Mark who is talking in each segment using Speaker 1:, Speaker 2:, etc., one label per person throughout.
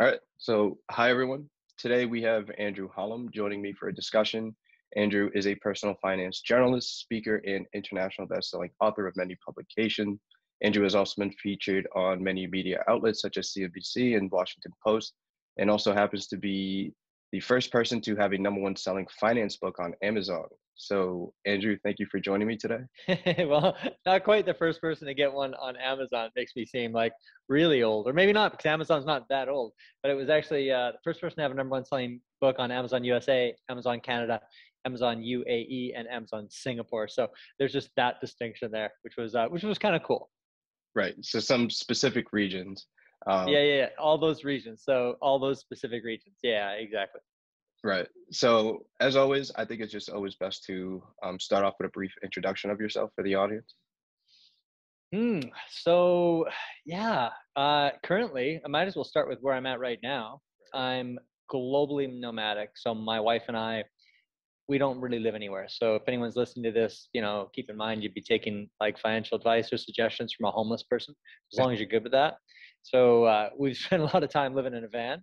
Speaker 1: All right. So, hi, everyone. Today we have Andrew Hallam joining me for a discussion. Andrew is a personal finance journalist, speaker, and international best-selling author of many publications. Andrew has also been featured on many media outlets such as CNBC and Washington Post, and also happens to be the first person to have a number one selling finance book on Amazon. So, Andrew, thank you for joining me today.
Speaker 2: well, not quite the first person to get one on Amazon. It makes me seem like really old, or maybe not, because Amazon's not that old. But it was actually uh, the first person to have a number one selling book on Amazon USA, Amazon Canada, Amazon UAE, and Amazon Singapore. So there's just that distinction there, which was uh, which was kind of cool.
Speaker 1: Right. So some specific regions.
Speaker 2: Um, yeah, yeah, yeah, all those regions. So all those specific regions. Yeah, exactly.
Speaker 1: Right. So, as always, I think it's just always best to um, start off with a brief introduction of yourself for the audience.
Speaker 2: Hmm. So, yeah. Uh, currently, I might as well start with where I'm at right now. I'm globally nomadic. So, my wife and I, we don't really live anywhere. So, if anyone's listening to this, you know, keep in mind you'd be taking like financial advice or suggestions from a homeless person, as long as you're good with that. So, uh, we've spent a lot of time living in a van,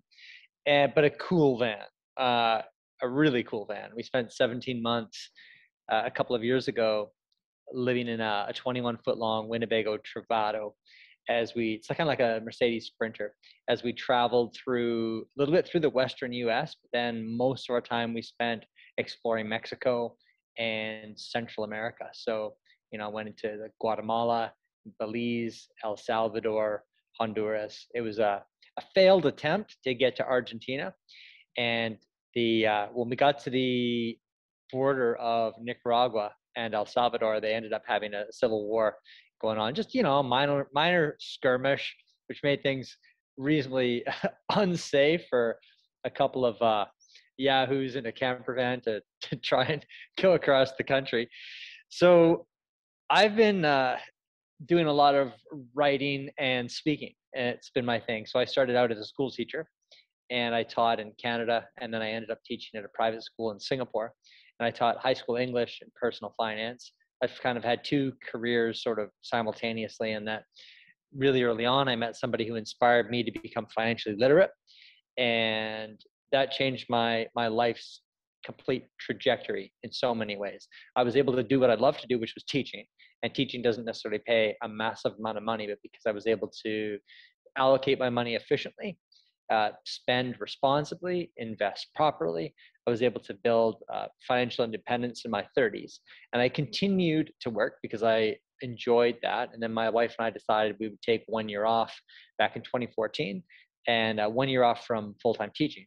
Speaker 2: and but a cool van uh, a really cool van. We spent 17 months uh, a couple of years ago living in a, a 21 foot long Winnebago Travato as we it's kind of like a Mercedes Sprinter as we traveled through a little bit through the western US but then most of our time we spent exploring Mexico and Central America so you know I went into Guatemala Belize El Salvador Honduras it was a, a failed attempt to get to Argentina and the uh, when we got to the border of Nicaragua and El Salvador, they ended up having a civil war going on. Just you know, minor minor skirmish, which made things reasonably unsafe for a couple of uh, yahoos in a camper van to to try and go across the country. So I've been uh, doing a lot of writing and speaking. And it's been my thing. So I started out as a school teacher and I taught in Canada, and then I ended up teaching at a private school in Singapore, and I taught high school English and personal finance. I've kind of had two careers sort of simultaneously, and that really early on, I met somebody who inspired me to become financially literate, and that changed my my life's complete trajectory in so many ways. I was able to do what I'd love to do, which was teaching. And teaching doesn't necessarily pay a massive amount of money, but because I was able to allocate my money efficiently uh, spend responsibly, invest properly. I was able to build uh, financial independence in my 30s. And I continued to work because I enjoyed that. And then my wife and I decided we would take one year off back in 2014 and uh, one year off from full time teaching.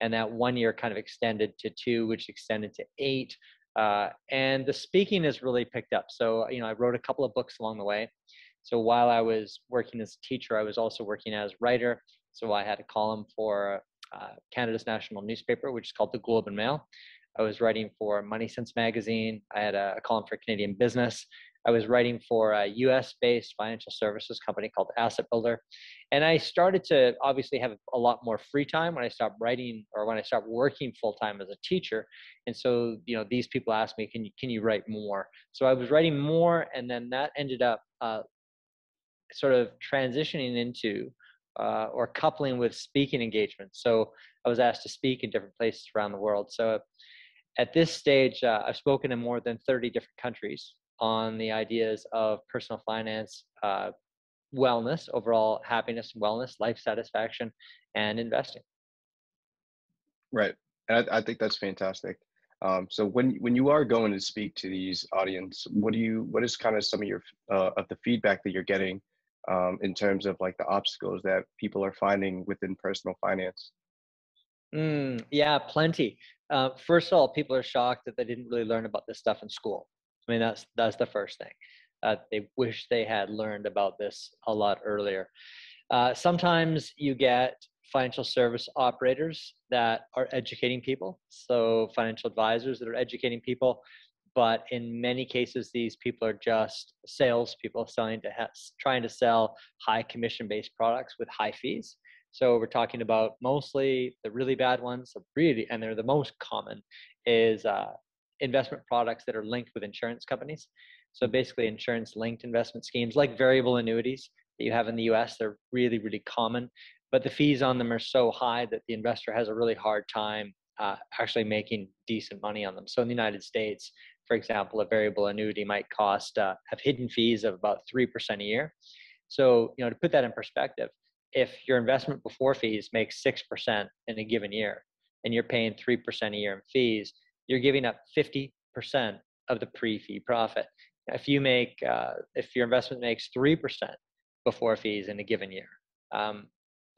Speaker 2: And that one year kind of extended to two, which extended to eight. Uh, and the speaking has really picked up. So, you know, I wrote a couple of books along the way. So while I was working as a teacher, I was also working as writer so I had a column for uh, Canada's national newspaper, which is called the Globe and Mail. I was writing for Money Sense magazine. I had a, a column for Canadian Business. I was writing for a US based financial services company called AssetBuilder. And I started to obviously have a lot more free time when I stopped writing or when I stopped working full time as a teacher. And so, you know, these people asked me, can you, can you write more? So I was writing more, and then that ended up uh, sort of transitioning into uh, or coupling with speaking engagements. So I was asked to speak in different places around the world. So at this stage, uh, I've spoken in more than 30 different countries on the ideas of personal finance, uh, wellness, overall happiness, and wellness, life satisfaction, and investing.
Speaker 1: Right, and I, I think that's fantastic. Um, so when when you are going to speak to these audience, what do you what is kind of some of your uh, of the feedback that you're getting um, in terms of like the obstacles that people are finding within personal finance?
Speaker 2: Mm, yeah, plenty. Uh, first of all, people are shocked that they didn't really learn about this stuff in school. I mean, that's that's the first thing. Uh, they wish they had learned about this a lot earlier. Uh, sometimes you get financial service operators that are educating people, so financial advisors that are educating people but in many cases these people are just salespeople selling to ha- trying to sell high commission based products with high fees so we're talking about mostly the really bad ones really and they're the most common is uh, investment products that are linked with insurance companies so basically insurance linked investment schemes like variable annuities that you have in the us they're really really common but the fees on them are so high that the investor has a really hard time uh, actually making decent money on them. So in the United States, for example, a variable annuity might cost uh, have hidden fees of about three percent a year. So you know to put that in perspective, if your investment before fees makes six percent in a given year, and you're paying three percent a year in fees, you're giving up fifty percent of the pre-fee profit. If you make uh, if your investment makes three percent before fees in a given year, um,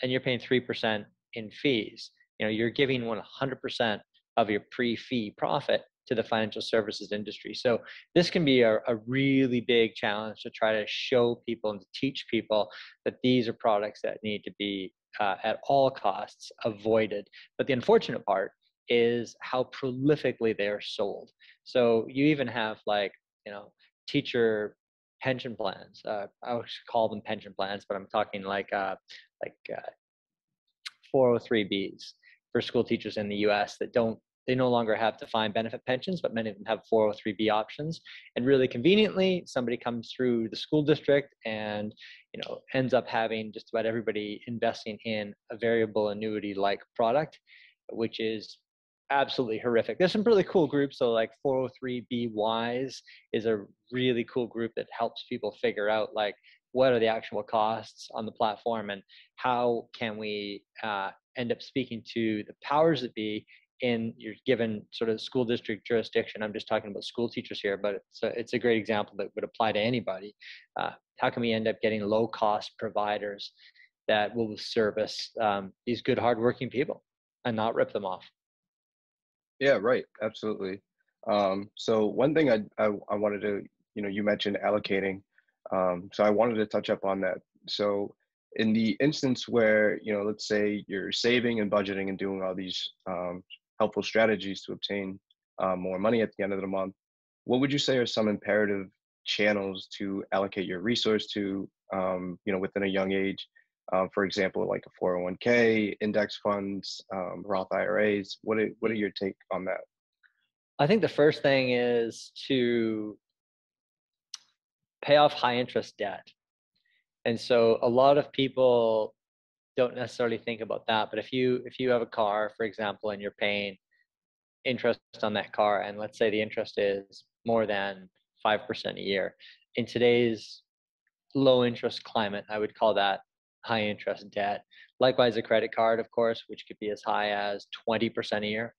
Speaker 2: and you're paying three percent in fees, you know you're giving 100% of your pre-fee profit to the financial services industry so this can be a, a really big challenge to try to show people and to teach people that these are products that need to be uh, at all costs avoided but the unfortunate part is how prolifically they're sold so you even have like you know teacher pension plans uh, i would call them pension plans but i'm talking like uh, like uh, 403bs for school teachers in the US that don't they no longer have defined benefit pensions, but many of them have 403b options. And really conveniently, somebody comes through the school district and you know ends up having just about everybody investing in a variable annuity like product, which is absolutely horrific. There's some really cool groups. So like 403b Wise is a really cool group that helps people figure out like what are the actual costs on the platform and how can we uh, end up speaking to the powers that be in your given sort of school district jurisdiction. I'm just talking about school teachers here, but it's a, it's a great example that would apply to anybody. Uh, how can we end up getting low cost providers that will service um, these good, hardworking people and not rip them off?
Speaker 1: Yeah, right. Absolutely. Um, so one thing I, I, I wanted to, you know, you mentioned allocating. Um, so I wanted to touch up on that. So in the instance where you know let's say you're saving and budgeting and doing all these um, helpful strategies to obtain uh, more money at the end of the month what would you say are some imperative channels to allocate your resource to um, you know within a young age um, for example like a 401k index funds um, roth iras what are, what are your take on that?
Speaker 2: I think the first thing is to pay off high interest debt. And so a lot of people don't necessarily think about that but if you if you have a car for example and you're paying interest on that car and let's say the interest is more than 5% a year in today's low interest climate i would call that high interest debt likewise a credit card of course which could be as high as 20% a year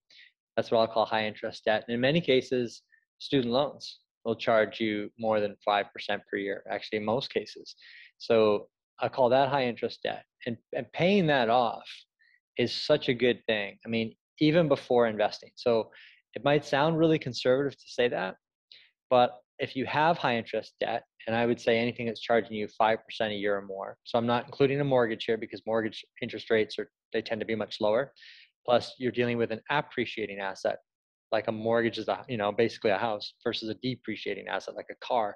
Speaker 2: that's what i'll call high interest debt and in many cases student loans will charge you more than 5% per year actually in most cases so I call that high interest debt. And, and paying that off is such a good thing. I mean, even before investing. So it might sound really conservative to say that, but if you have high interest debt, and I would say anything that's charging you 5% a year or more. So I'm not including a mortgage here because mortgage interest rates are, they tend to be much lower. Plus you're dealing with an appreciating asset like a mortgage is a, you know, basically a house versus a depreciating asset like a car,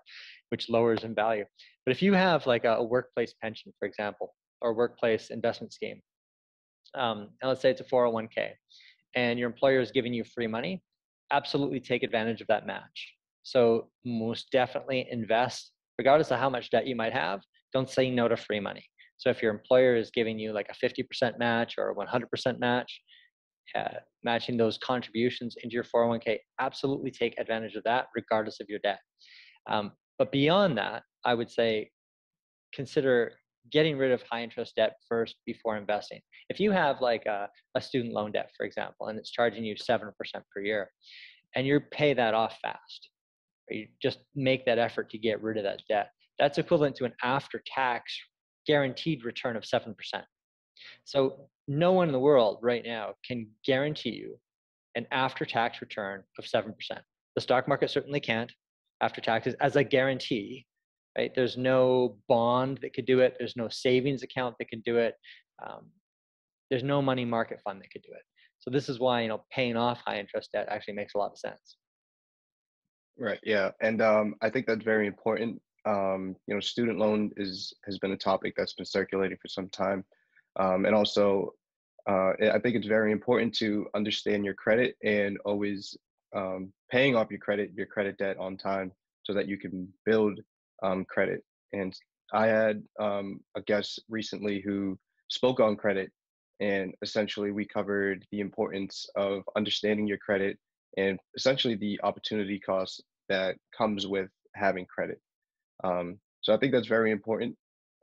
Speaker 2: which lowers in value. But if you have like a, a workplace pension, for example, or workplace investment scheme, um, and let's say it's a 401k, and your employer is giving you free money, absolutely take advantage of that match. So most definitely invest, regardless of how much debt you might have. Don't say no to free money. So if your employer is giving you like a 50% match or a 100% match, uh, matching those contributions into your 401k, absolutely take advantage of that, regardless of your debt. Um, but beyond that, I would say consider getting rid of high interest debt first before investing. If you have like a, a student loan debt, for example, and it's charging you 7% per year, and you pay that off fast, you just make that effort to get rid of that debt, that's equivalent to an after tax guaranteed return of 7%. So no one in the world right now can guarantee you an after tax return of 7%. The stock market certainly can't after taxes as a guarantee, right? There's no bond that could do it. There's no savings account that can do it. Um, there's no money market fund that could do it. So this is why, you know, paying off high interest debt actually makes a lot of sense.
Speaker 1: Right. Yeah. And um, I think that's very important. Um, you know, student loan is has been a topic that's been circulating for some time. Um, and also, uh, I think it's very important to understand your credit and always um, paying off your credit, your credit debt on time so that you can build um, credit. And I had um, a guest recently who spoke on credit, and essentially we covered the importance of understanding your credit and essentially the opportunity cost that comes with having credit. Um, so I think that's very important,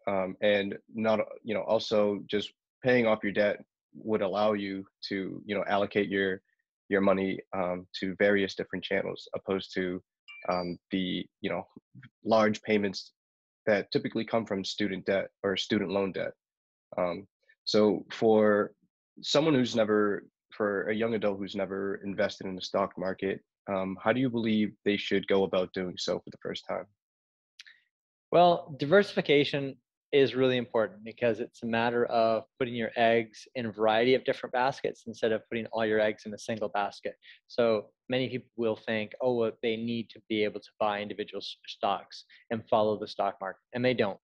Speaker 1: um, and not you know also just paying off your debt would allow you to you know allocate your your money um, to various different channels opposed to um, the you know large payments that typically come from student debt or student loan debt. Um, so for someone who's never, for a young adult who's never invested in the stock market, um, how do you believe they should go about doing so for the first time?
Speaker 2: Well, diversification is really important because it's a matter of putting your eggs in a variety of different baskets instead of putting all your eggs in a single basket. So many people will think, oh, well, they need to be able to buy individual stocks and follow the stock market, and they don't.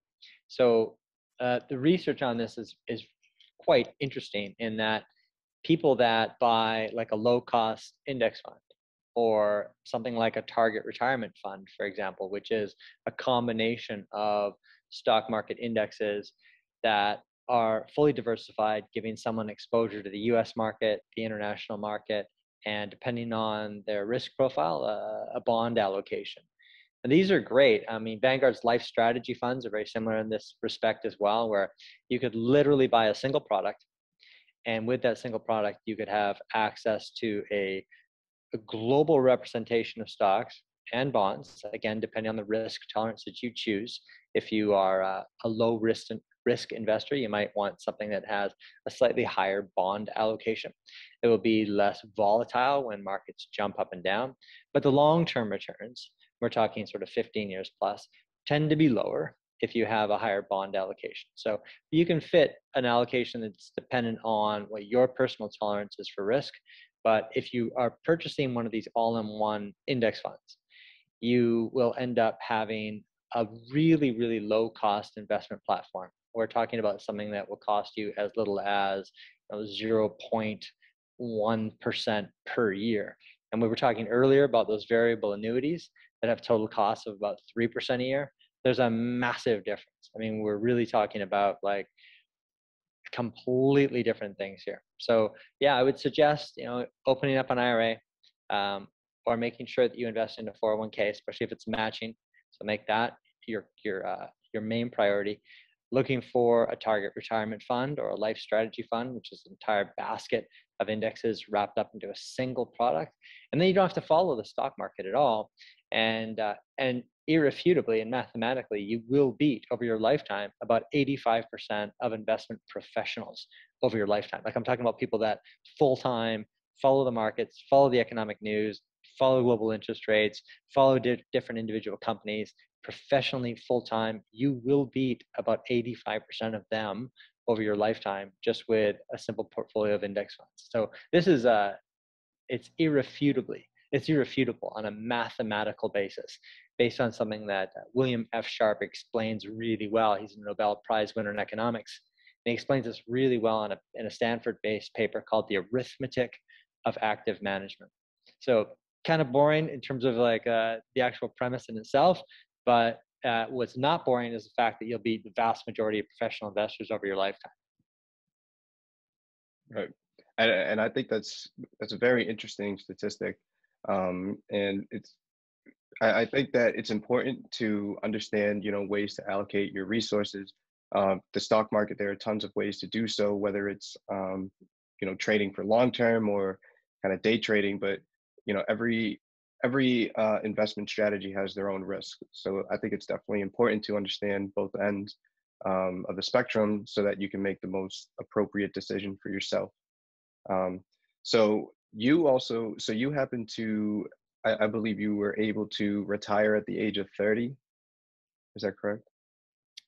Speaker 2: So uh, the research on this is is quite interesting in that people that buy like a low cost index fund or something like a target retirement fund, for example, which is a combination of stock market indexes that are fully diversified, giving someone exposure to the US market, the international market, and depending on their risk profile, uh, a bond allocation. And these are great. I mean, Vanguard's life strategy funds are very similar in this respect as well, where you could literally buy a single product. And with that single product, you could have access to a, a global representation of stocks and bonds, again, depending on the risk tolerance that you choose. If you are a, a low risk risk investor, you might want something that has a slightly higher bond allocation. It will be less volatile when markets jump up and down, but the long-term returns, we're talking sort of 15 years plus, tend to be lower if you have a higher bond allocation. So you can fit an allocation that's dependent on what your personal tolerance is for risk. But if you are purchasing one of these all-in-one index funds, you will end up having a really, really low cost investment platform. We're talking about something that will cost you as little as you know, 0.1% per year. And we were talking earlier about those variable annuities that have total costs of about 3% a year. There's a massive difference. I mean, we're really talking about like completely different things here. So yeah, I would suggest, you know, opening up an IRA, um, or making sure that you invest in a 401k, especially if it's matching. So make that your your uh, your main priority. Looking for a target retirement fund or a life strategy fund, which is an entire basket of indexes wrapped up into a single product, and then you don't have to follow the stock market at all. And uh, and irrefutably and mathematically, you will beat over your lifetime about 85% of investment professionals over your lifetime. Like I'm talking about people that full time follow the markets, follow the economic news, follow global interest rates, follow di- different individual companies professionally full time, you will beat about 85% of them over your lifetime just with a simple portfolio of index funds. So this is a, uh, it's irrefutably, it's irrefutable on a mathematical basis based on something that uh, William F. Sharpe explains really well. He's a Nobel Prize winner in economics. And he explains this really well in a, in a Stanford-based paper called The Arithmetic of Active Management. So kind of boring in terms of like uh, the actual premise in itself, but uh, what's not boring is the fact that you'll beat the vast majority of professional investors over your lifetime.
Speaker 1: Right, and, and I think that's that's a very interesting statistic, um, and it's I, I, think that it's important to understand you know ways to allocate your resources. Uh, the stock market, there are tons of ways to do so, whether it's um, you know trading for long term or kind of day trading, but you know every every uh, investment strategy has their own risk. So I think it's definitely important to understand both ends um, of the spectrum so that you can make the most appropriate decision for yourself. Um, so you also, so you happen to, I, I, believe you were able to retire at the age of 30. Is that correct?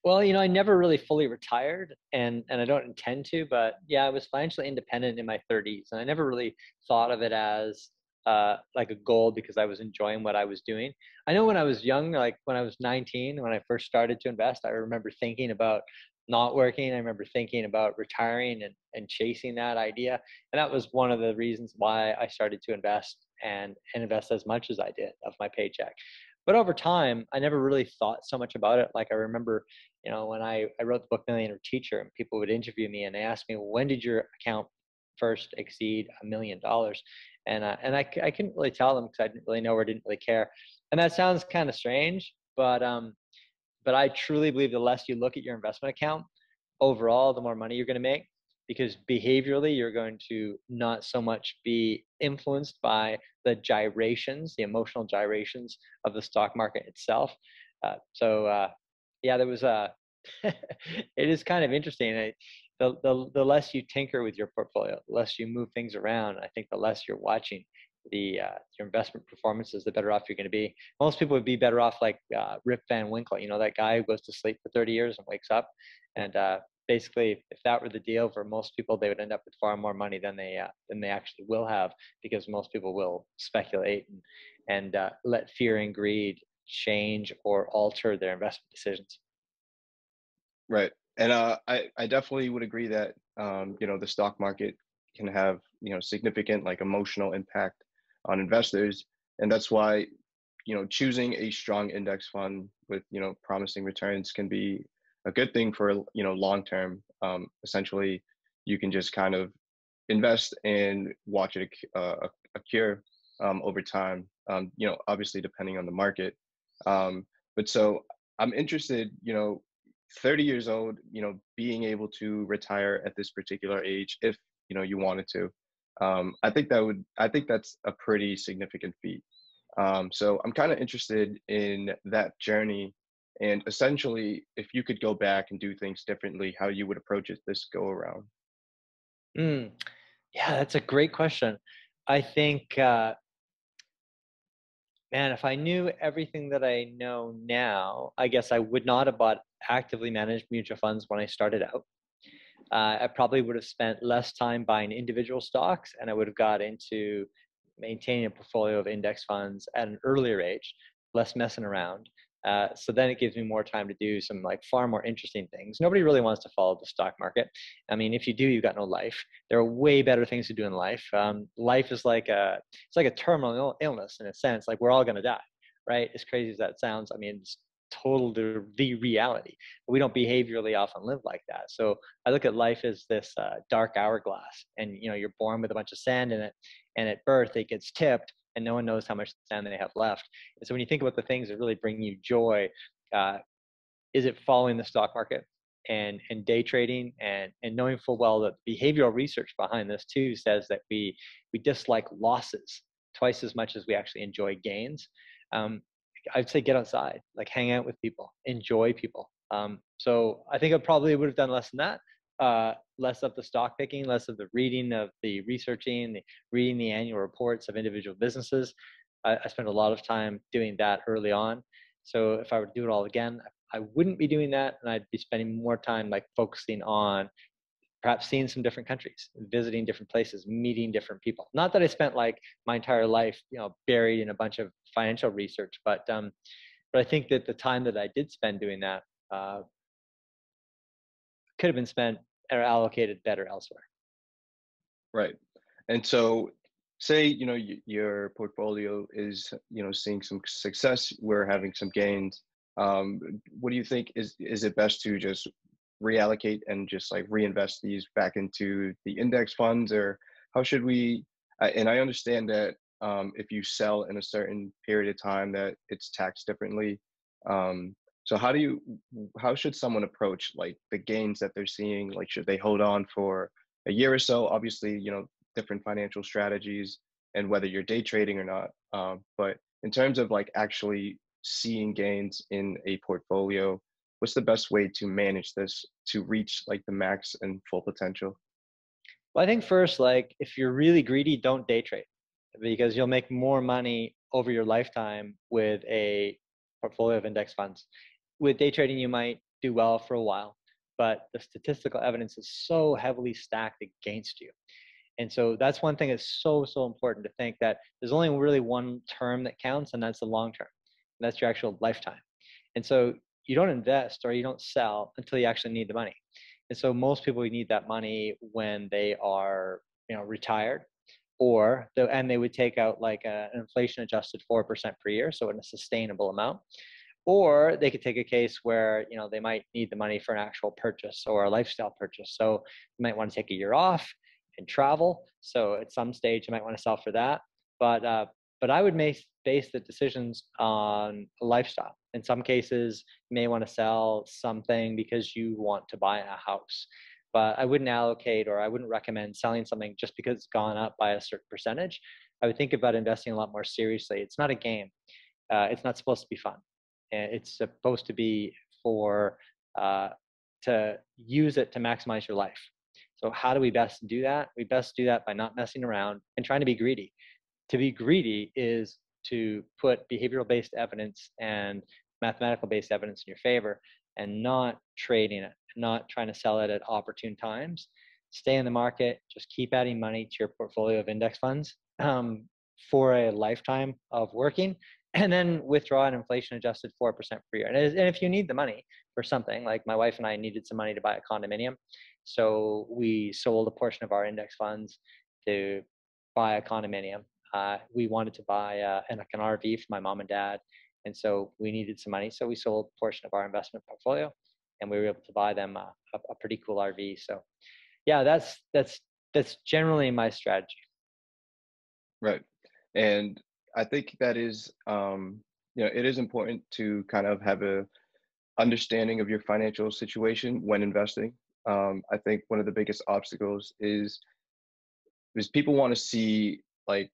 Speaker 2: Well, you know, I never really fully retired and, and I don't intend to, but yeah, I was financially independent in my 30s and I never really thought of it as, uh, like a goal because I was enjoying what I was doing. I know when I was young, like when I was 19, when I first started to invest, I remember thinking about not working. I remember thinking about retiring and, and chasing that idea. And that was one of the reasons why I started to invest and, and invest as much as I did of my paycheck. but over time, I never really thought so much about it. Like I remember, you know, when I, I wrote the book Millionaire Teacher and people would interview me and they asked me, when did your account first exceed a million dollars? And, uh, and I, I couldn't really tell them because I didn't really know or didn't really care. And that sounds kind of strange, but, um, but I truly believe the less you look at your investment account overall, the more money you're going to make because behaviorally you're going to not so much be influenced by the gyrations the emotional gyrations of the stock market itself. Uh, so uh, yeah there was a it is kind of interesting. The, the, the less you tinker with your portfolio the less you move things around i think the less you're watching the uh, your investment performances, the better off you're going to be. Most people would be better off like uh, Rip Van Winkle. You know that guy who goes to sleep for 30 years and wakes up, and uh, basically, if that were the deal for most people, they would end up with far more money than they uh, than they actually will have because most people will speculate and and uh, let fear and greed change or alter their investment decisions.
Speaker 1: Right, and uh, I I definitely would agree that um, you know the stock market can have you know significant like emotional impact on investors, and that's why you know choosing a strong index fund with you know promising returns can be a good thing for you know long term. Um, essentially, you can just kind of invest and watch it uh, occur um, over time. Um, you know, obviously depending on the market. Um, but so I'm interested. You know, 30 years old. You know, being able to retire at this particular age, if you know you wanted to. Um, I think that would. I think that's a pretty significant feat. Um, so I'm kind of interested in that journey and essentially if you could go back and do things differently how you would approach it this go around
Speaker 2: mm, yeah that's a great question i think uh, man if i knew everything that i know now i guess i would not have bought actively managed mutual funds when i started out uh, i probably would have spent less time buying individual stocks and i would have got into maintaining a portfolio of index funds at an earlier age less messing around uh, so then it gives me more time to do some like far more interesting things. Nobody really wants to follow the stock market. I mean, if you do, you've got no life. There are way better things to do in life. Um, life is like a it's like a terminal illness in a sense. Like we're all going to die, right? As crazy as that sounds, I mean, it's total the, the reality. We don't behaviorally often live like that. So I look at life as this uh, dark hourglass, and you know, you're born with a bunch of sand in it, and at birth it gets tipped and no one knows how much sand they have left. And so when you think about the things that really bring you joy, uh, is it following the stock market and and day trading and and knowing full well that behavioral research behind this too says that we we dislike losses twice as much as we actually enjoy gains. Um, I'd say get outside, like hang out with people, enjoy people. Um, so I think I probably would have done less than that uh, less of the stock picking, less of the reading of the researching, the reading the annual reports of individual businesses. I, I spent a lot of time doing that early on. So if I were to do it all again, I wouldn't be doing that, and I'd be spending more time like focusing on perhaps seeing some different countries, visiting different places, meeting different people. Not that I spent like my entire life, you know, buried in a bunch of financial research, but um, but I think that the time that I did spend doing that uh, could have been spent or allocated better elsewhere.
Speaker 1: Right. And so say, you know, y- your portfolio is, you know, seeing some success, we're having some gains. Um, what do you think is is it best to just reallocate and just like reinvest these back into the index funds or how should we uh, and I understand that um, if you sell in a certain period of time that it's taxed differently. Um, so how do you how should someone approach like the gains that they're seeing? Like should they hold on for a year or so? Obviously, you know, different financial strategies and whether you're day trading or not. Um, but in terms of like actually seeing gains in a portfolio, what's the best way to manage this to reach like the max and full potential?
Speaker 2: Well, I think first, like if you're really greedy, don't day trade because you'll make more money over your lifetime with a portfolio of index funds with day trading, you might do well for a while, but the statistical evidence is so heavily stacked against you. And so that's one thing that's so, so important to think that there's only really one term that counts, and that's the long term. And that's your actual lifetime. And so you don't invest or you don't sell until you actually need the money. And so most people need that money when they are, you know, retired or the, and they would take out like a, an inflation adjusted 4% per year so in a sustainable amount. Or they could take a case where you know they might need the money for an actual purchase or a lifestyle purchase. So you might want to take a year off and travel. So at some stage you might want to sell for that. But uh, but i would make, base the decisions on lifestyle in some cases you may want to sell something because you want to buy a house but i wouldn't allocate or i wouldn't recommend selling something just because it's gone up by a certain percentage i would think about investing a lot more seriously it's not a game uh, it's not supposed to be fun it's supposed to be for uh, to use it to maximize your life. So how do we best do that? We best do that by not messing around and trying to be greedy. To be greedy is to put behavioral based evidence and mathematical based evidence in your favor and not trading it, not trying to sell it at opportune times. Stay in the market, just keep adding money to your portfolio of index funds um, for a lifetime of working and then withdraw an inflation adjusted 4% per year. And, and if you need the money for something, like my wife and I needed some money to buy a condominium. So we sold a portion of our index funds to buy a condominium. Uh, we wanted to buy uh, an, an RV for my mom and dad. And so we needed some money. So we sold a portion of our investment portfolio and we were able to buy them a, a, a pretty cool RV. So yeah, that's, that's, that's generally my strategy.
Speaker 1: Right. And I think that is, um, you know, it is important to kind of have a understanding of your financial situation when investing. Um, I think one of the biggest obstacles is is people want to see like,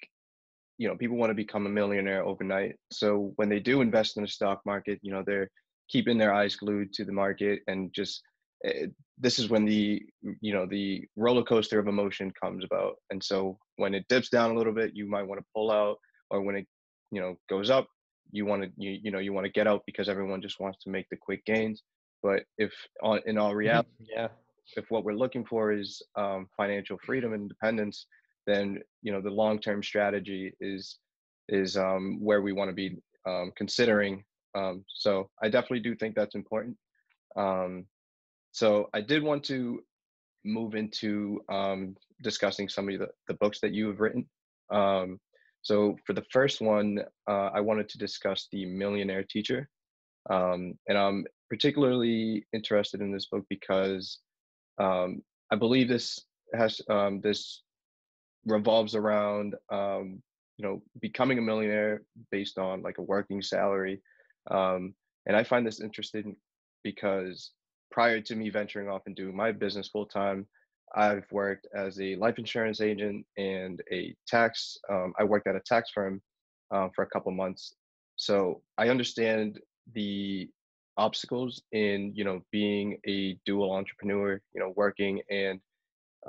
Speaker 1: you know, people want to become a millionaire overnight. So when they do invest in the stock market, you know, they're keeping their eyes glued to the market and just uh, this is when the you know the roller coaster of emotion comes about. And so when it dips down a little bit you might want to pull out or when it you know goes up you want to you, you know you want to get out because everyone just wants to make the quick gains. But if on in all reality
Speaker 2: yeah.
Speaker 1: if what we're looking for is um, financial freedom and independence then you know the long-term strategy is is um, where we want to be um, considering um, so i definitely do think that's important. Um, so i did want to move into um, discussing some of the, the books that you have written. So for the first one, uh, I wanted to discuss the Millionaire Teacher, um, and I'm particularly interested in this book because um, I believe this has um, this revolves around um, you know becoming a millionaire based on like a working salary, um, and I find this interesting because prior to me venturing off and doing my business full time, I've worked as a life insurance agent and a tax. Um, I worked at a tax firm um, for a couple months, so I understand the obstacles in you know being a dual entrepreneur. You know, working and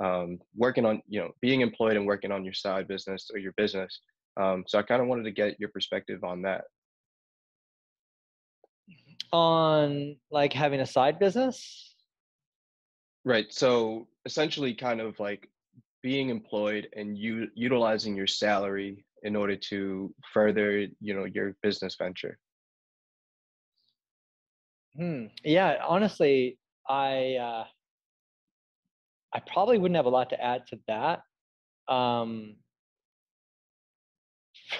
Speaker 1: um, working on you know being employed and working on your side business or your business. Um, so I kind of wanted to get your perspective on that.
Speaker 2: On like having a side business
Speaker 1: Right. So essentially, kind of like being employed and you utilizing your salary in order to further, you know, your business venture.
Speaker 2: Hmm. Yeah. Honestly, I uh, I probably wouldn't have a lot to add to that. Um,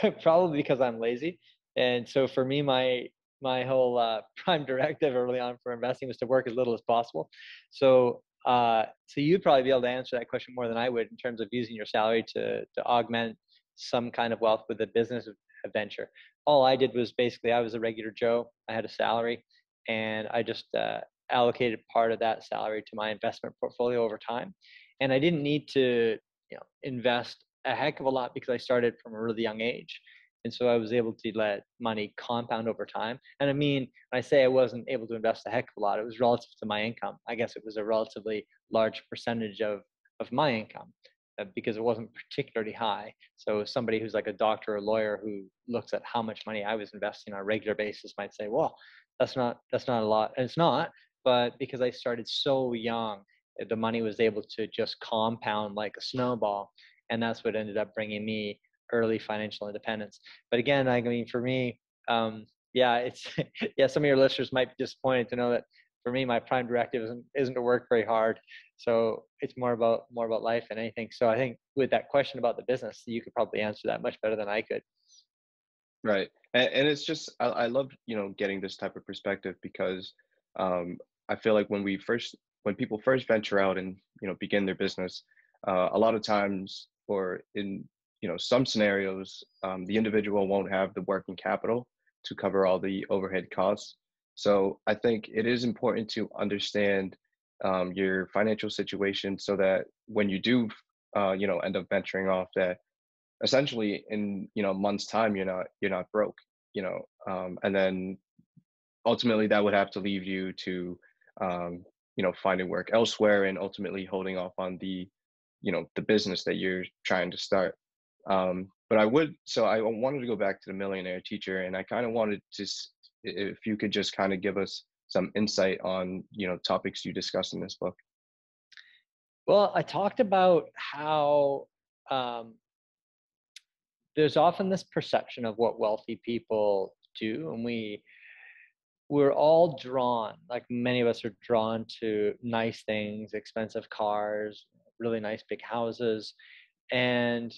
Speaker 2: probably because I'm lazy, and so for me, my my whole uh, prime directive early on for investing was to work as little as possible. So uh, so you'd probably be able to answer that question more than I would in terms of using your salary to to augment some kind of wealth with a business of venture. All I did was basically I was a regular Joe. I had a salary, and I just uh, allocated part of that salary to my investment portfolio over time. And I didn't need to you know invest a heck of a lot because I started from a really young age. And so I was able to let money compound over time. And I mean, I say I wasn't able to invest a heck of a lot, it was relative to my income. I guess it was a relatively large percentage of, of my income uh, because it wasn't particularly high. So somebody who's like a doctor or lawyer who looks at how much money I was investing on a regular basis might say, well, that's not, that's not a lot. And it's not, but because I started so young, the money was able to just compound like a snowball. And that's what ended up bringing me early financial independence. But again, I mean, for me, um, yeah, it's yeah. Some of your listeners might be disappointed to know that for me, my prime directive isn't isn't to work very hard. So it's more about more about life and anything. So I think with that question about the business, you could probably answer that much better than I could.
Speaker 1: Right, and, and it's just I, I love you know getting this type of perspective because um, I feel like when we first when people first venture out and you know begin their business, uh, a lot of times or in you know some scenarios um, the individual won't have the working capital to cover all the overhead costs. So i think it is important to understand um, your financial situation so that when you do uh, you know end up venturing off that essentially in you know months time you're not you're not broke you know um, and then ultimately that would have to leave you to um, you know finding work elsewhere and ultimately holding off on the you know the business that you're trying to start. Um, but i would so i wanted to go back to the millionaire teacher and i kind of wanted to if you could just kind of give us some insight on you know topics you discuss in this book.
Speaker 2: Well i talked about how um, there's often this perception of what wealthy people do and we we're all drawn like many of us are drawn to nice things expensive cars really nice big houses. And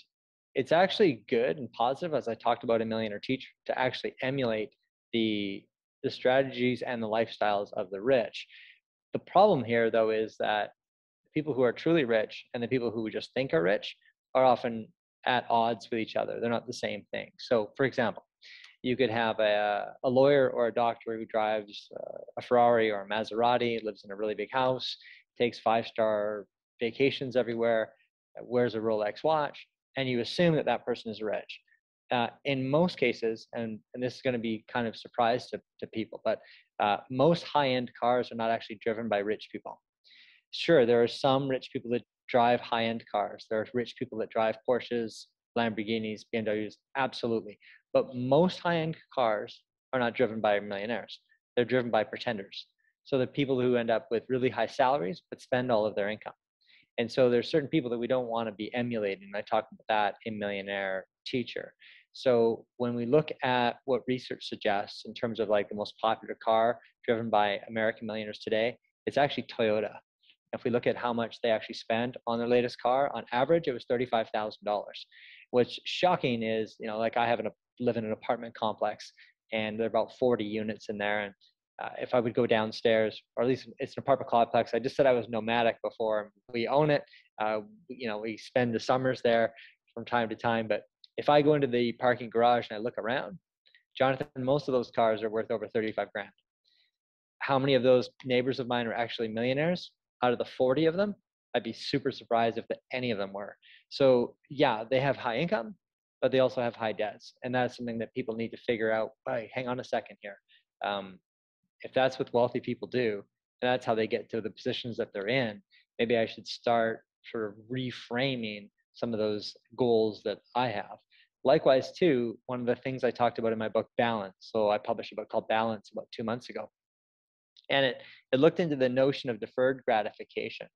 Speaker 2: it's actually good and positive, as I talked about a millionaire teacher, to actually emulate the the strategies and the lifestyles of the rich. The problem here, though, is that people who are truly rich and the people who just think are rich are often at odds with each other. They're not the same thing. So, for example, you could have a, a lawyer or a doctor who drives a Ferrari or a Maserati, lives in a really big house, takes five star vacations everywhere, wears a Rolex watch, and you assume that that person is rich. Uh, in most cases, and, and this is going to be kind of surprise to, to people, but uh, most high-end cars are not actually driven by rich people. Sure, there are some rich people that drive high-end cars. There are rich people that drive Porsches, Lamborghinis, BMWs, absolutely. But most high-end cars are not driven by millionaires. They're driven by pretenders. So the people who end up with really high salaries but spend all of their income. And so there's certain people that we don't want to be emulating. I talk about that in Millionaire Teacher. So when we look at what research suggests in terms of like the most popular car driven by American millionaires today, it's actually Toyota. If we look at how much they actually spend on their latest car, on average, it was $35,000. What's shocking is, you know, like I have an, live in an apartment complex and there are about 40 units in there. And uh, if I would go downstairs, or at least it's an apartment complex. I just said I was nomadic before. We own it. Uh, you know, we spend the summers there from time to time. But if I go into the parking garage and I look around, Jonathan, most of those cars are worth over 35 grand. How many of those neighbors of mine are actually millionaires? Out of the 40 of them, I'd be super surprised if the, any of them were. So yeah, they have high income, but they also have high debts, and that's something that people need to figure out. Hey, hang on a second here. Um, if that's what wealthy people do, and that's how they get to the positions that they're in, maybe I should start sort of reframing some of those goals that I have. Likewise, too, one of the things I talked about in my book, Balance. So I published a book called Balance about two months ago. And it, it looked into the notion of deferred gratification,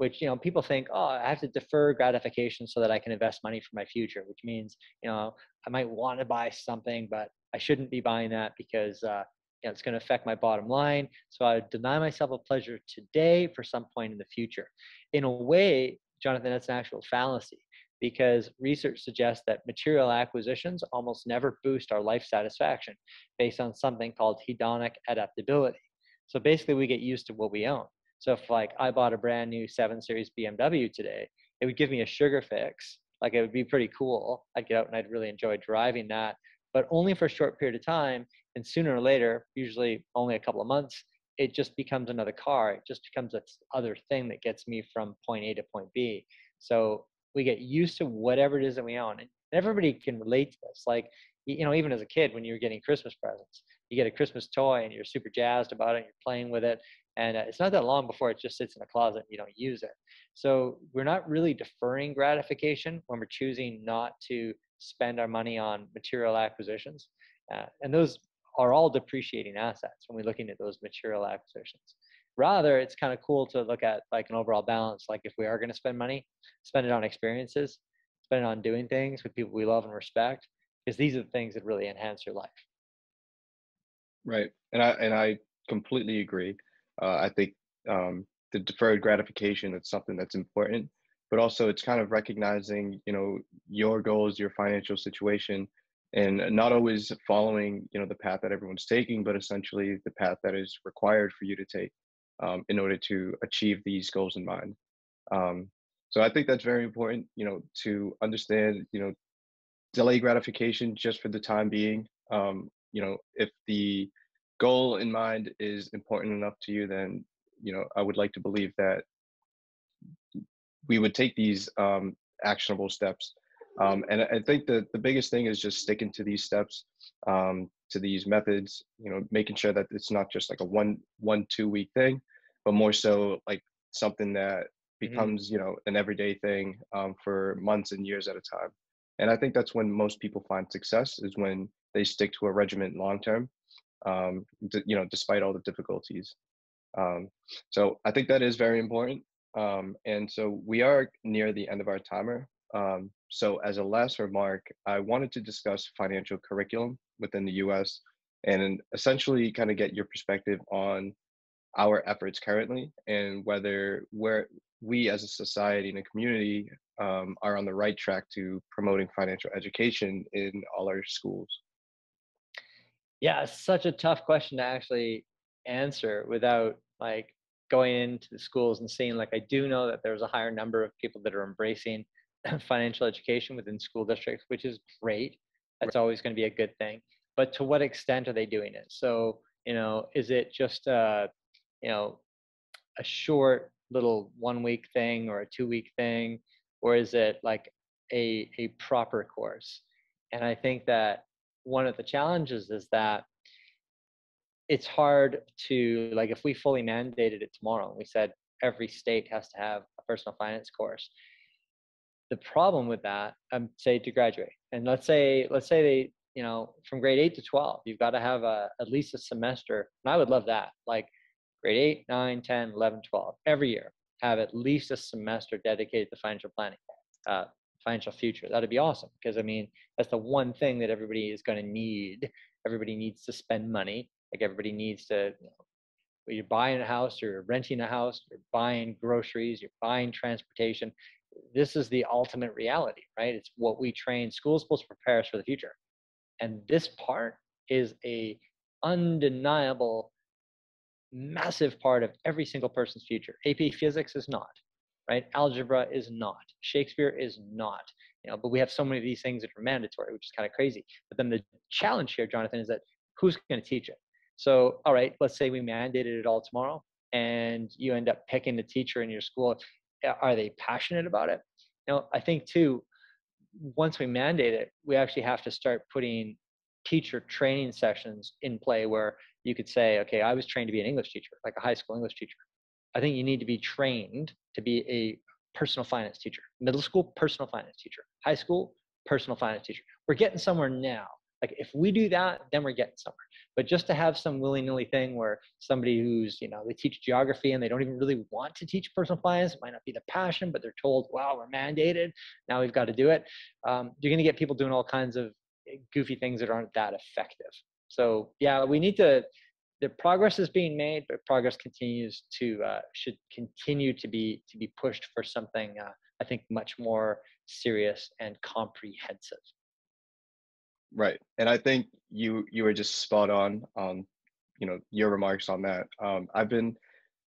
Speaker 2: which, you know, people think, oh, I have to defer gratification so that I can invest money for my future, which means, you know, I might want to buy something, but I shouldn't be buying that because uh, you know, it's going to affect my bottom line. So I deny myself a pleasure today for some point in the future. In a way, Jonathan, that's an actual fallacy because research suggests that material acquisitions almost never boost our life satisfaction based on something called hedonic adaptability. So basically, we get used to what we own. So if like I bought a brand new 7 Series BMW today, it would give me a sugar fix. Like it would be pretty cool. I'd get out and I'd really enjoy driving that, but only for a short period of time and sooner or later, usually only a couple of months, it just becomes another car. It just becomes this other thing that gets me from point A to point B. So we get used to whatever it is that we own. And everybody can relate to this. Like, you know, even as a kid, when you're getting Christmas presents, you get a Christmas toy and you're super jazzed about it, and you're playing with it. And uh, it's not that long before it just sits in a closet and you don't use it. So we're not really deferring gratification when we're choosing not to spend our money on material acquisitions. Uh, and those are all depreciating assets when we're looking at those material acquisitions. Rather, it's kind of cool to look at like an overall balance. Like if we are going to spend money, spend it on experiences, spend it on doing things with people we love and respect, because these are the things that really enhance your life.
Speaker 1: Right, and I and I completely agree. Uh, I think um, the deferred gratification is something that's important, but also it's kind of recognizing, you know, your goals, your financial situation, and not always following, you know, the path that everyone's taking, but essentially the path that is required for you to take um, in order to achieve these goals in mind. Um, so I think that's very important, you know, to understand, you know, delay gratification just for the time being. Um, you know, if the goal in mind is important enough to you, then you know I would like to believe that we would take these um, actionable steps. Um, and I think that the biggest thing is just sticking to these steps, um, to these methods. You know, making sure that it's not just like a one one two week thing, but more so like something that mm-hmm. becomes mm-hmm. you know an everyday thing um, for months and years at a time. And I think that's when most people find success is when they stick to a regiment long term um, d- you know, despite all the difficulties. Um, so I think that is very important. Um, and so we are near the end of our timer. Um, so as a last remark, I wanted to discuss financial curriculum within the U.S. and essentially kind of get your perspective on our efforts currently and whether where we as a society and a community um, are on the right track to promoting financial education in all our schools.
Speaker 2: Yeah, it's such a tough question to actually answer without like going into the schools and seeing like I do know that there's a higher number of people that are embracing financial education within school districts, which is great. That's always going to be a good thing. But to what extent are they doing it? So, you know, is it just a, you know, a short little one week thing or a two week thing, or is it like a a proper course? And I think that one of the challenges is that it's hard to like if we fully mandated it tomorrow and we said every state has to have a personal finance course the problem with that um say to graduate and let's say let's say they you know from grade 8 to 12 you've got to have a at least a semester and i would love that like grade 8 9 10 11 12 every year have at least a semester dedicated to financial planning uh, financial future. That'd be awesome because I mean that's the one thing that everybody is going to need. Everybody needs to spend money. Like everybody needs to. You know, you're buying a house, you're renting a house, you're buying groceries, you're buying transportation. This is the ultimate reality, right? It's what we train. School's supposed to prepare us for the future, and this part is a undeniable massive part of every single person's future. AP physics is not right? Algebra is not. Shakespeare is not. You know, but we have so many of these things that are mandatory, which is kind of crazy. But then the challenge here, Jonathan, is that who's going to teach it? So, all right, let's say we mandated it all tomorrow, and you end up picking the teacher in your school. Are they passionate about it? Know, I think too. Once we mandate it, we actually have to start putting teacher training sessions in play where you could say, okay, I was trained to be an English teacher, like a high school English teacher. I think you need to be trained to be a personal finance teacher. Middle school, personal finance teacher. High school, personal finance teacher. We're getting somewhere now. Like if we do that, then we're getting somewhere. But just to have some willy-nilly thing where somebody who's, you know, they teach geography and they don't even really want to teach personal finance, it might not be the passion, but they're told, wow, we're mandated. Now we've got to do it. Um, you're going to get people doing all kinds of goofy things that aren't that effective. So yeah, we need to the progress is being made, but progress continues to uh, should continue to be to be pushed for something uh, I think much more serious and comprehensive.
Speaker 1: Right, and I think you you were just spot on on you know your remarks on that. Um, I've been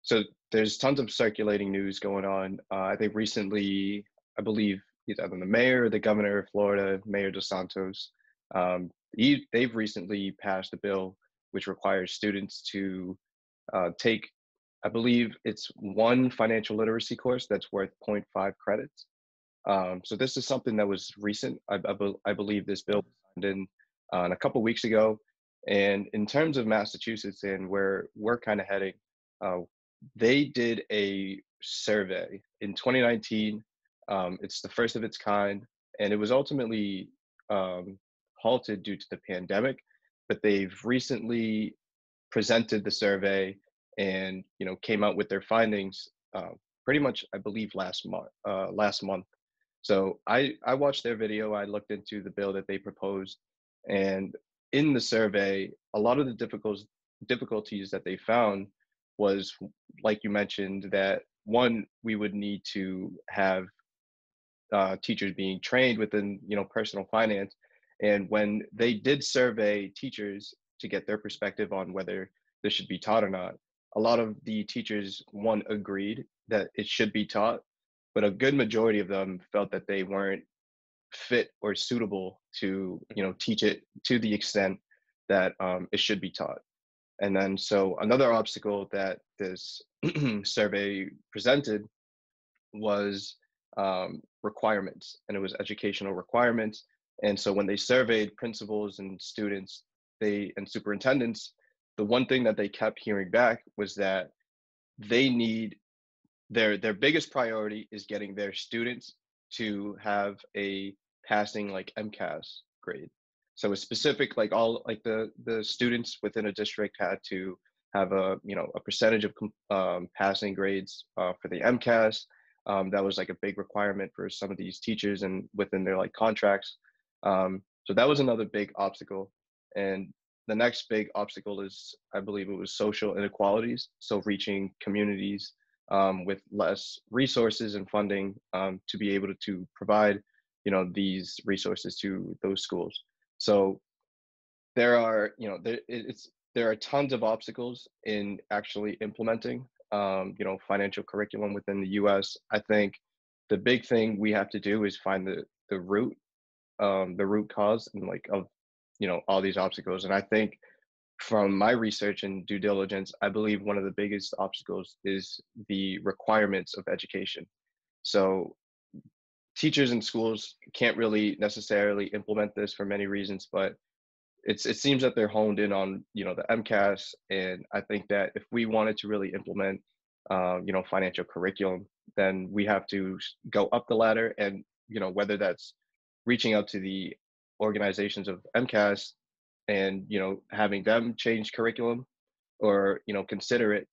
Speaker 1: so there's tons of circulating news going on. Uh, I think recently, I believe either the mayor or the governor of Florida, Mayor DeSantis, um, he, they've recently passed a bill which requires students to uh, take, I believe it's one financial literacy course that's worth 0.5 credits. Um, so this is something that was recent. I, I, I believe this bill was signed in uh, a couple weeks ago. And in terms of Massachusetts and where we're kind of heading, uh, they did a survey in 2019. Um, it's the first of its kind, and it was ultimately um, halted due to the pandemic but they've recently presented the survey and you know came out with their findings uh, pretty much I believe last month. Uh, last month. So I I watched their video. I looked into the bill that they proposed, and in the survey, a lot of the difficult difficulties that they found was like you mentioned that one we would need to have uh, teachers being trained within you know personal finance and when they did survey teachers to get their perspective on whether this should be taught or not a lot of the teachers one agreed that it should be taught but a good majority of them felt that they weren't fit or suitable to you know teach it to the extent that um, it should be taught. And then so another obstacle that this survey presented was um, requirements and it was educational requirements and so when they surveyed principals and students they and superintendents the one thing that they kept hearing back was that they need their their biggest priority is getting their students to have a passing like MCAS grade. So a specific like all like the the students within a district had to have a you know a percentage of um, passing grades uh, for the MCAS. Um, that was like a big requirement for some of these teachers and within their like contracts. Um, so that was another big obstacle. And the next big obstacle is, I believe it was social inequalities. So reaching communities um, with less resources and funding um, to be able to provide, you know, these resources to those schools. So there are, you know, there, it's there are tons of obstacles in actually implementing, um, you know, financial curriculum within the U.S. I think the big thing we have to do is find the the root, um, the root cause, and like of, you know, all these obstacles. And I think from my research and due diligence, I believe one of the biggest obstacles is the requirements of education. So teachers in schools can't really necessarily implement this for many reasons, but it's it seems that they're honed in on you know the MCAS, and I think that if we wanted to really implement uh, you know financial curriculum, then we have to go up the ladder, and you know whether that's reaching out to the organizations of MCAS and you know having them change curriculum or you know consider it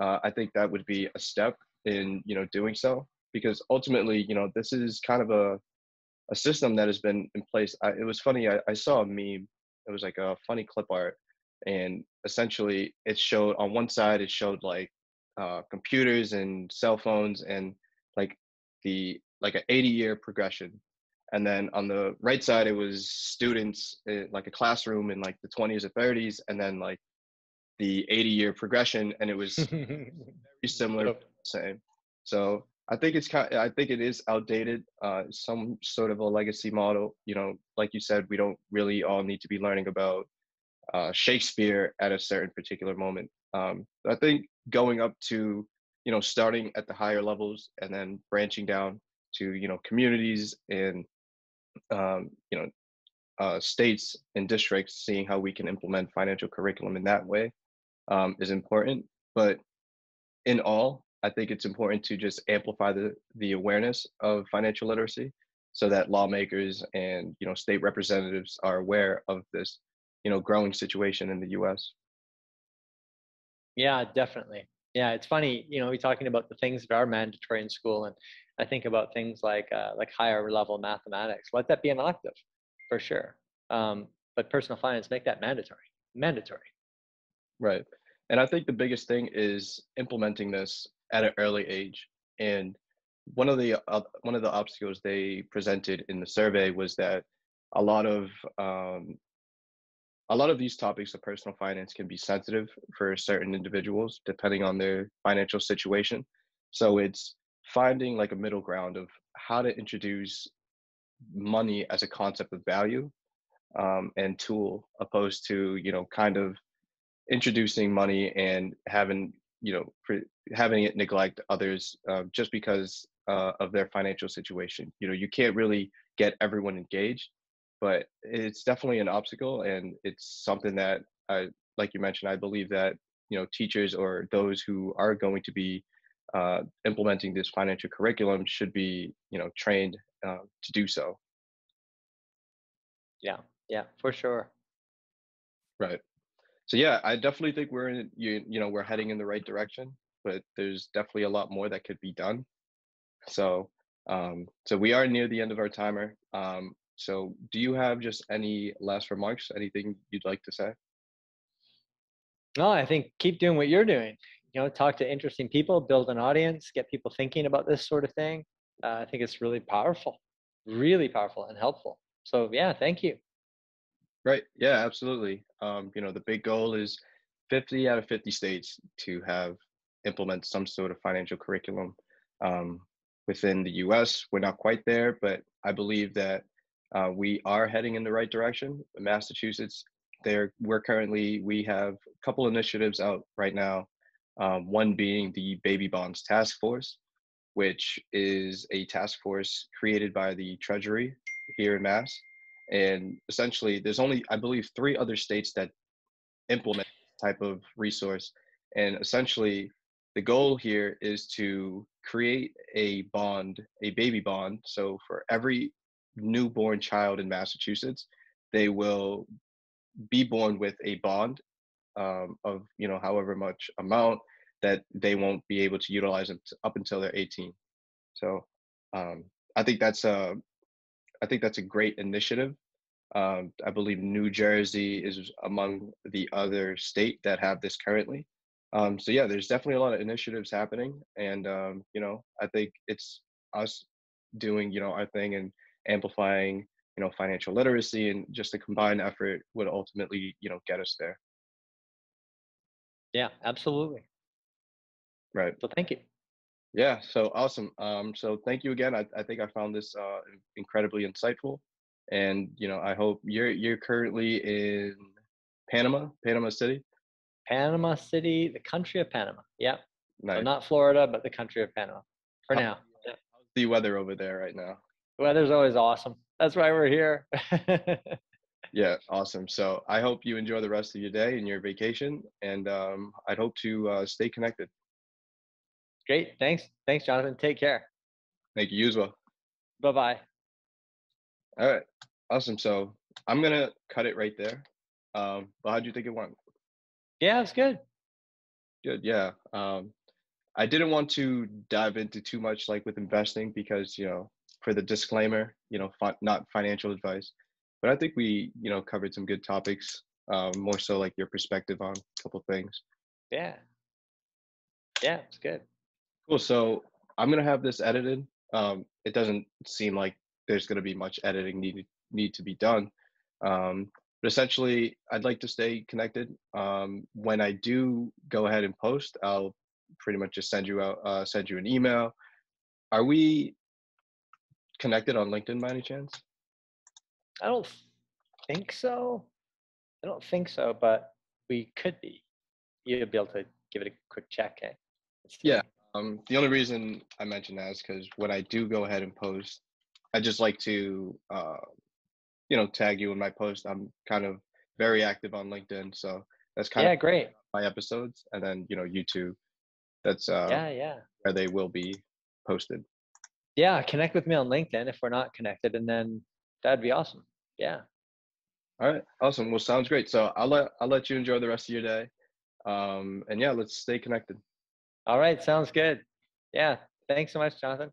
Speaker 1: uh, i think that would be a step in you know doing so because ultimately you know this is kind of a a system that has been in place. I, it was funny I, I saw a meme. It was like a funny clip art and essentially it showed on one side it showed like uh, computers and cell phones and like the like an 80 year progression and then on the right side it was students in, like a classroom in like the 20s or 30s and then like the 80 year progression and it was very similar yep. same. So i think it's kind of, i think it is outdated uh some sort of a legacy model. You know like you said we don't really all need to be learning about uh shakespeare at a certain particular moment. Um i think going up to you know starting at the higher levels and then branching down to you know communities and um, you know, uh, states and districts, seeing how we can implement financial curriculum in that way um, is important. But in all, I think it's important to just amplify the the awareness of financial literacy, so that lawmakers and you know state representatives are aware of this, you know, growing situation in the U.S.
Speaker 2: Yeah, definitely. Yeah, it's funny, you know, we're talking about the things that are mandatory in school, and I think about things like uh, like higher level mathematics. Let that be an elective, for sure. Um, but personal finance, make that mandatory. Mandatory.
Speaker 1: Right, and I think the biggest thing is implementing this at an early age. And one of the uh, one of the obstacles they presented in the survey was that a lot of um, a lot of these topics of personal finance can be sensitive for certain individuals depending on their financial situation. So it's finding like a middle ground of how to introduce money as a concept of value um, and tool opposed to you know kind of introducing money and having you know having it neglect others uh, just because uh, of their financial situation. You know you can't really get everyone engaged but it's definitely an obstacle and it's something that I, like you mentioned i believe that you know teachers or those who are going to be uh, implementing this financial curriculum should be you know trained uh, to do so.
Speaker 2: Yeah yeah for sure.
Speaker 1: Right. So yeah i definitely think we're in you, you know we're heading in the right direction but there's definitely a lot more that could be done. So um so we are near the end of our timer. Um so do you have just any last remarks? Anything you'd like to say?
Speaker 2: No i think keep doing what you're doing you know talk to interesting people build an audience get people thinking about this sort of thing uh, i think it's really powerful really powerful and helpful. So yeah thank you.
Speaker 1: Right yeah absolutely. Um, you know the big goal is 50 out of 50 states to have implement some sort of financial curriculum um, within the us we're not quite there but i believe that uh, we are heading in the right direction. Massachusetts there we're currently we have a couple initiatives out right now um, one being the baby bonds task force which is a task force created by the treasury here in mass. And essentially there's only i believe three other states that implement type of resource. And essentially the goal here is to create a bond a baby bond. So for every newborn child in massachusetts they will be born with a bond um, of you know however much amount that they won't be able to utilize up until they're 18 so um, i think that's a i think that's a great initiative. Um, i believe new jersey is among the other state that have this currently. Um, so yeah there's definitely a lot of initiatives happening and um, you know i think it's us doing you know our thing and amplifying you know financial literacy and just a combined effort would ultimately you know get us there
Speaker 2: yeah absolutely
Speaker 1: right
Speaker 2: so thank you
Speaker 1: yeah so awesome um so thank you again i, I think i found this uh incredibly insightful and you know i hope you're you're currently in panama panama city
Speaker 2: panama city the country of panama yeah
Speaker 1: nice.
Speaker 2: so not florida but the country of panama for
Speaker 1: How,
Speaker 2: now
Speaker 1: yeah. how's the weather over there right now
Speaker 2: the weather's always awesome that's why we're here.
Speaker 1: yeah, awesome. So I hope you enjoy the rest of your day and your vacation, and um, I'd hope to uh, stay connected.
Speaker 2: Great. Thanks. Thanks, Jonathan. Take care.
Speaker 1: Thank you. You as well.
Speaker 2: Bye bye.
Speaker 1: All right. Awesome. So I'm gonna cut it right there. Um, but how do you think it went?
Speaker 2: Yeah, it's good.
Speaker 1: Good. Yeah. Um, I didn't want to dive into too much like with investing because you know for the disclaimer, you know, fi- not financial advice. But I think we, you know, covered some good topics. Um, more so like your perspective on a couple things.
Speaker 2: Yeah. Yeah, it's good.
Speaker 1: Cool. So I'm gonna have this edited. Um, it doesn't seem like there's gonna be much editing needed need to be done. Um, but essentially, I'd like to stay connected. Um, when I do go ahead and post, I'll pretty much just send you out, uh, send you an email. Are we connected on LinkedIn by any chance?
Speaker 2: I don't think so. I don't think so, but we could be. You'd be able to give it a quick check. Eh?
Speaker 1: Yeah. Um, the only reason I mention that is because when I do go ahead and post, I just like to, uh, you know, tag you in my post. I'm kind of very active on LinkedIn, so that's kind
Speaker 2: yeah,
Speaker 1: of
Speaker 2: great.
Speaker 1: My episodes, and then you know YouTube. That's uh,
Speaker 2: yeah, yeah,
Speaker 1: where they will be posted
Speaker 2: yeah, connect with me on LinkedIn if we're not connected, and then that'd be awesome. Yeah.
Speaker 1: All right, awesome. Well, sounds great. So I'll let I'll let you enjoy the rest of your day, um, and yeah, let's stay connected.
Speaker 2: All right, sounds good. Yeah, thanks so much, Jonathan.